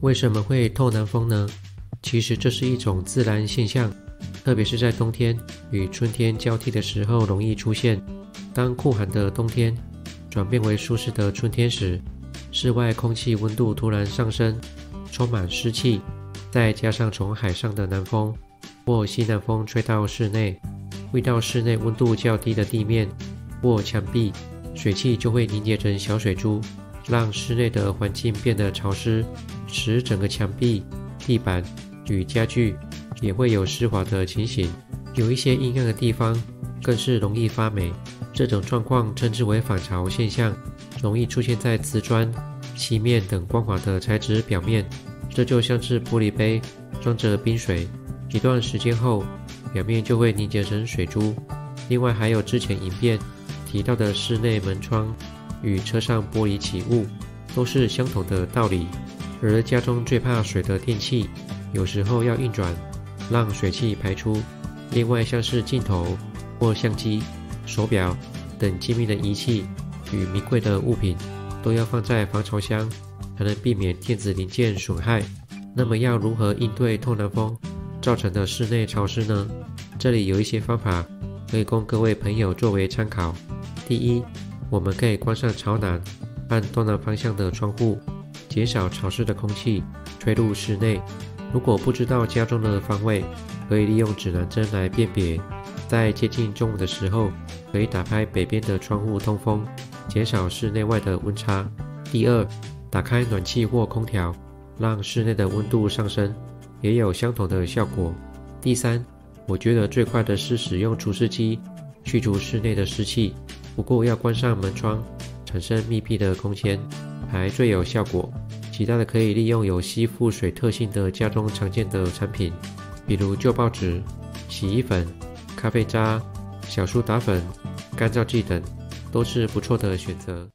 为什么会透南风呢？其实这是一种自然现象，特别是在冬天与春天交替的时候容易出现。当酷寒的冬天转变为舒适的春天时，室外空气温度突然上升，充满湿气，再加上从海上的南风或西南风吹到室内，遇到室内温度较低的地面或墙壁，水汽就会凝结成小水珠。让室内的环境变得潮湿，使整个墙壁、地板与家具也会有湿滑的情形。有一些阴暗的地方更是容易发霉。这种状况称之为反潮现象，容易出现在瓷砖、漆面等光滑的材质表面。这就像是玻璃杯装着冰水，一段时间后，表面就会凝结成水珠。另外，还有之前影片提到的室内门窗。与车上玻璃起雾都是相同的道理，而家中最怕水的电器，有时候要运转，让水汽排出。另外，像是镜头或相机、手表等精密的仪器与名贵的物品，都要放在防潮箱，才能避免电子零件损害。那么，要如何应对透南风造成的室内潮湿呢？这里有一些方法可以供各位朋友作为参考。第一，我们可以关上朝南和东南方向的窗户，减少潮湿的空气吹入室内。如果不知道家中的方位，可以利用指南针来辨别。在接近中午的时候，可以打开北边的窗户通风，减少室内外的温差。第二，打开暖气或空调，让室内的温度上升，也有相同的效果。第三，我觉得最快的是使用除湿机去除室内的湿气。不过要关上门窗，产生密闭的空间，还最有效果。其他的可以利用有吸附水特性的家中常见的产品，比如旧报纸、洗衣粉、咖啡渣、小苏打粉、干燥剂等，都是不错的选择。